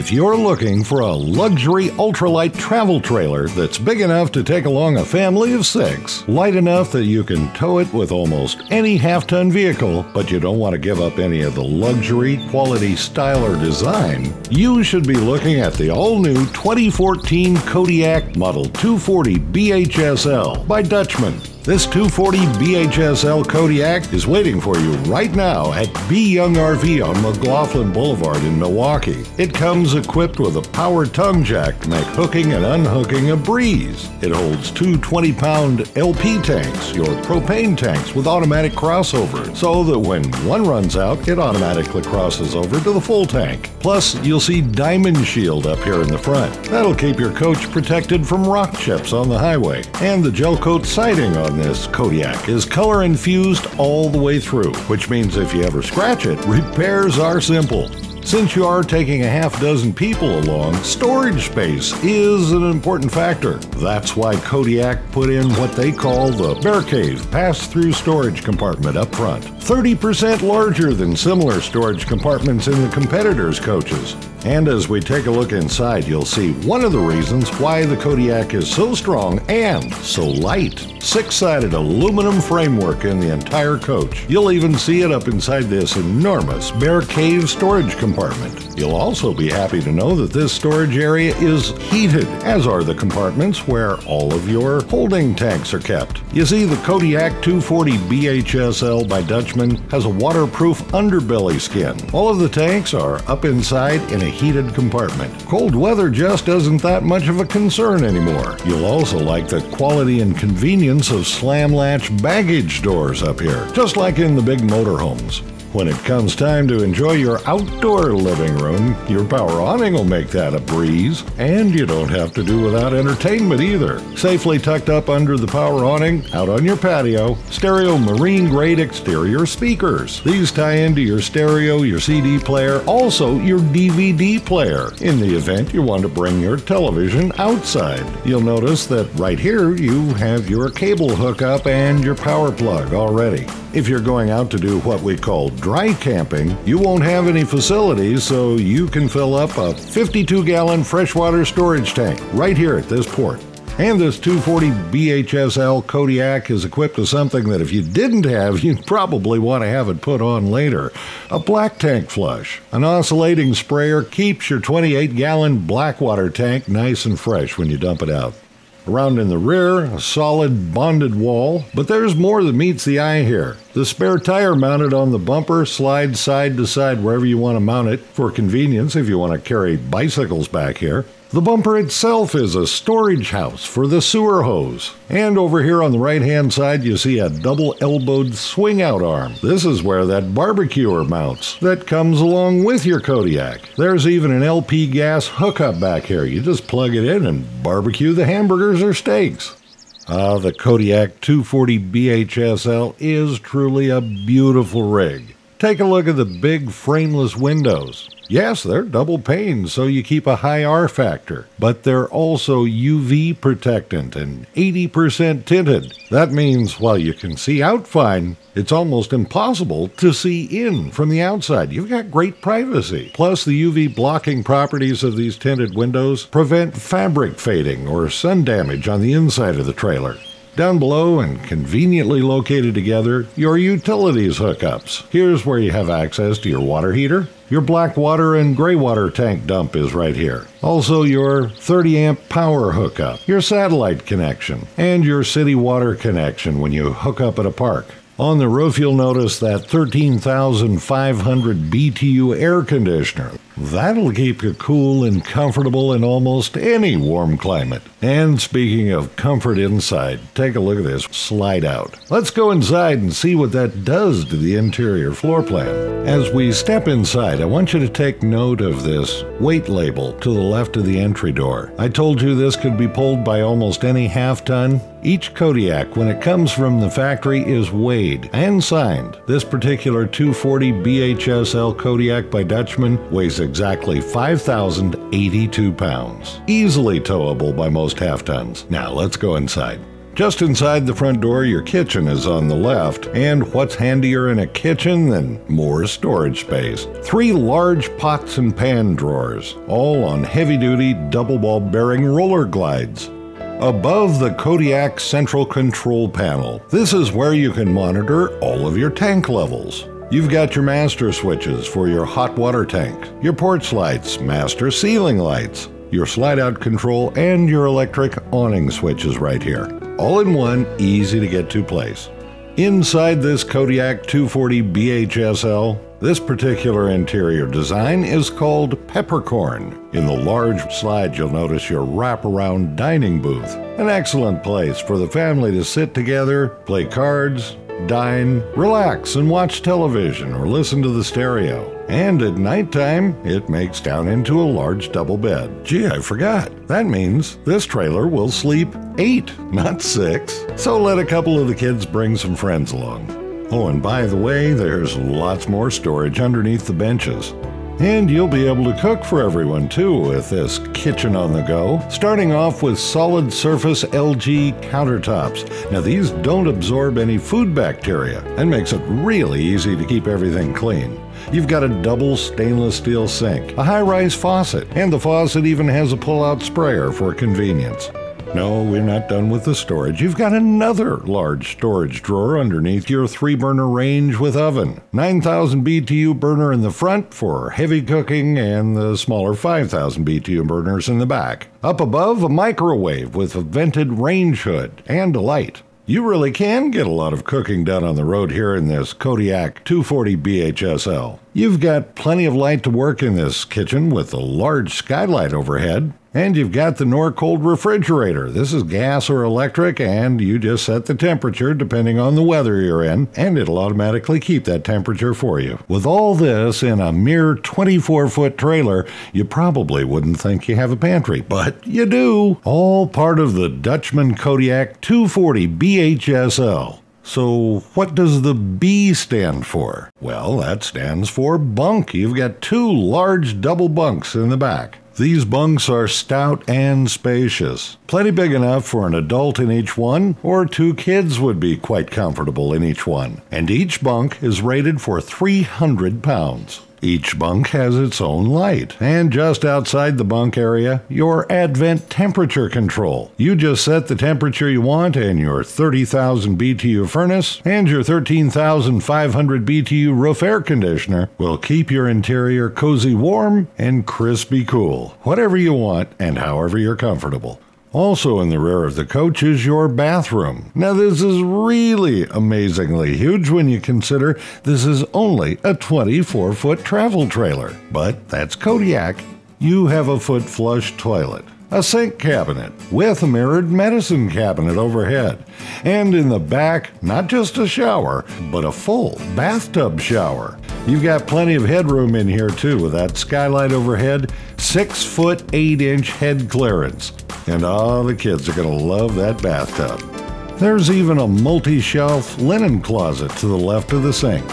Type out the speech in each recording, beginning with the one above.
If you're looking for a luxury ultralight travel trailer that's big enough to take along a family of six, light enough that you can tow it with almost any half ton vehicle, but you don't want to give up any of the luxury, quality, style, or design, you should be looking at the all new 2014 Kodiak Model 240 BHSL by Dutchmen. This 240 BHSL Kodiak is waiting for you right now at B Young RV on McLoughlin Boulevard in Milwaukie. It comes equipped with a power tongue jack to make hooking and unhooking a breeze. It holds two 20 pound LP tanks, your propane tanks with automatic crossover, so that when one runs out, it automatically crosses over to the full tank. Plus, you'll see Diamond Shield up here in the front. That'll keep your coach protected from rock chips on the highway. And the gel coat siding on this Kodiak is color infused all the way through, which means if you ever scratch it, repairs are simple. Since you are taking a half dozen people along, storage space is an important factor. That's why Kodiak put in what they call the Bear Cave pass through storage compartment up front. 30% larger than similar storage compartments in the competitors' coaches. And as we take a look inside, you'll see one of the reasons why the Kodiak is so strong and so light. Six sided aluminum framework in the entire coach. You'll even see it up inside this enormous Bear Cave storage compartment. You'll also be happy to know that this storage area is heated, as are the compartments where all of your holding tanks are kept. You see, the Kodiak 240 BHSL by Dutchmen has a waterproof underbelly skin. All of the tanks are up inside in a heated compartment. Cold weather just isn't that much of a concern anymore. You'll also like the quality and convenience of slam latch baggage doors up here, just like in the big motorhomes. When it comes time to enjoy your outdoor living room, your power awning will make that a breeze. And you don't have to do without entertainment either. Safely tucked up under the power awning, out on your patio, stereo marine grade exterior speakers. These tie into your stereo, your CD player, also your DVD player, in the event you want to bring your television outside. You'll notice that right here you have your cable hookup and your power plug already. If you're going out to do what we call dry camping, you won't have any facilities, so you can fill up a 52 gallon freshwater storage tank right here at this port. And this 240 BHSL Kodiak is equipped with something that if you didn't have, you'd probably want to have it put on later a black tank flush. An oscillating sprayer keeps your 28 gallon blackwater tank nice and fresh when you dump it out. Around in the rear, a solid bonded wall, but there's more that meets the eye here. The spare tire mounted on the bumper slides side to side wherever you want to mount it for convenience if you want to carry bicycles back here. The bumper itself is a storage house for the sewer hose. And over here on the right hand side, you see a double elbowed swing out arm. This is where that barbecuer mounts that comes along with your Kodiak. There's even an LP gas hookup back here. You just plug it in and barbecue the hamburgers or steaks. Ah, the Kodiak 240 BHSL is truly a beautiful rig. Take a look at the big frameless windows. Yes, they're double pane, so you keep a high R factor, but they're also UV protectant and 80% tinted. That means while you can see out fine, it's almost impossible to see in from the outside. You've got great privacy. Plus, the UV blocking properties of these tinted windows prevent fabric fading or sun damage on the inside of the trailer. Down below and conveniently located together, your utilities hookups. Here's where you have access to your water heater. Your black water and gray water tank dump is right here. Also, your 30 amp power hookup, your satellite connection, and your city water connection when you hook up at a park. On the roof, you'll notice that 13,500 BTU air conditioner. That'll keep you cool and comfortable in almost any warm climate. And speaking of comfort inside, take a look at this slide out. Let's go inside and see what that does to the interior floor plan. As we step inside, I want you to take note of this weight label to the left of the entry door. I told you this could be pulled by almost any half ton. Each Kodiak, when it comes from the factory, is weighed and signed. This particular 240 BHSL Kodiak by Dutchmen weighs exactly 5,082 pounds, easily towable by most half tons. Now let's go inside. Just inside the front door, your kitchen is on the left, and what's handier in a kitchen than more storage space? Three large pots and pan drawers, all on heavy duty double ball bearing roller glides. Above the Kodiak central control panel, this is where you can monitor all of your tank levels. You've got your master switches for your hot water tank, your porch lights, master ceiling lights, your slide out control, and your electric awning switches right here all in one, easy to get to place. Inside this Kodiak 240 BHSL, this particular interior design is called Peppercorn. In the large slide, you'll notice your wraparound dining booth. An excellent place for the family to sit together, play cards, dine, relax, and watch television or listen to the stereo. And at nighttime, it makes down into a large double bed. Gee, I forgot. That means this trailer will sleep eight, not six. So let a couple of the kids bring some friends along. Oh, and by the way, there's lots more storage underneath the benches. And you'll be able to cook for everyone too with this kitchen on the go. Starting off with solid surface LG countertops. Now these don't absorb any food bacteria and makes it really easy to keep everything clean. You've got a double stainless steel sink, a high rise faucet, and the faucet even has a pull out sprayer for convenience. No, we're not done with the storage. You've got another large storage drawer underneath your three burner range with oven. 9000 BTU burner in the front for heavy cooking and the smaller 5000 BTU burners in the back. Up above, a microwave with a vented range hood and a light. You really can get a lot of cooking done on the road here in this Kodiak 240 BHSL. You've got plenty of light to work in this kitchen with a large skylight overhead, and you've got the Norcold refrigerator. This is gas or electric, and you just set the temperature depending on the weather you're in, and it'll automatically keep that temperature for you. With all this in a mere 24 foot trailer, you probably wouldn't think you have a pantry, but you do. All part of the Dutchmen Kodiak 240 BHSL. So, what does the B stand for? Well, that stands for bunk. You've got two large double bunks in the back. These bunks are stout and spacious, plenty big enough for an adult in each one, or two kids would be quite comfortable in each one. And each bunk is rated for 300 pounds. Each bunk has its own light, and just outside the bunk area, your Advent temperature control. You just set the temperature you want in your 30,000 BTU furnace, and your 13,500 BTU roof air conditioner will keep your interior cozy warm and crispy cool, whatever you want and however you're comfortable. Also in the rear of the coach is your bathroom. Now, this is really amazingly huge when you consider this is only a 24 foot travel trailer. But that's Kodiak. You have a foot flush toilet, a sink cabinet with a mirrored medicine cabinet overhead, and in the back, not just a shower, but a full bathtub shower. You've got plenty of headroom in here too with that skylight overhead, 6 foot 8 inch head clearance and all the kids are going to love that bathtub. There's even a multi shelf linen closet to the left of the sink.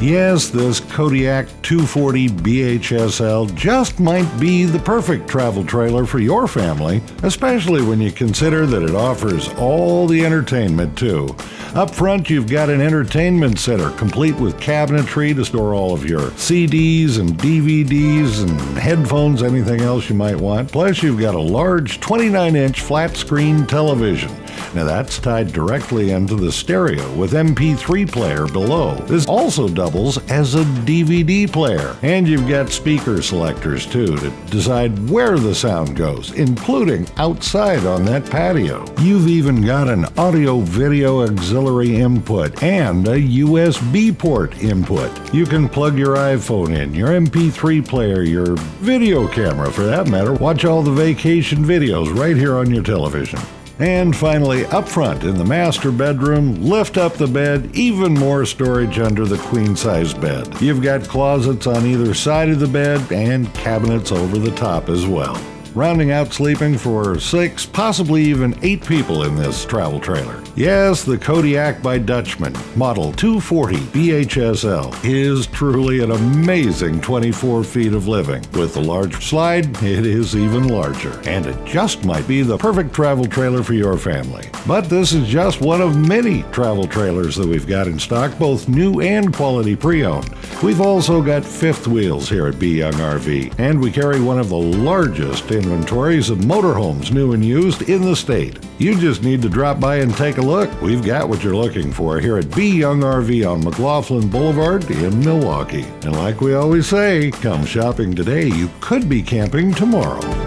Yes, this Kodiak 240 BHSL just might be the perfect travel trailer for your family, especially when you consider that it offers all the entertainment too. Up front, you've got an entertainment center complete with cabinetry to store all of your CDs and DVDs and headphones, anything else you might want. Plus, you've got a large 29 inch flat screen television. Now that's tied directly into the stereo with MP3 player below. This also doubles as a DVD player. And you've got speaker selectors too to decide where the sound goes, including outside on that patio. You've even got an audio video auxiliary input and a USB port input. You can plug your iPhone in, your MP3 player, your video camera for that matter. Watch all the vacation videos right here on your television. And finally, up front in the master bedroom, lift up the bed, even more storage under the queen size bed. You've got closets on either side of the bed and cabinets over the top as well. Rounding out sleeping for six, possibly even eight people in this travel trailer. Yes, the Kodiak by Dutchmen, model 240 BHSL, is truly an amazing 24 feet of living. With the large slide, it is even larger, and it just might be the perfect travel trailer for your family. But this is just one of many travel trailers that we've got in stock, both new and quality pre owned. We've also got fifth wheels here at B Young RV, and we carry one of the largest inventories of motorhomes, new and used, in the state. You just need to drop by and take a look. We've got what you're looking for here at B Young RV on McLoughlin Boulevard in Milwaukie. And like we always say, come shopping today, you could be camping tomorrow.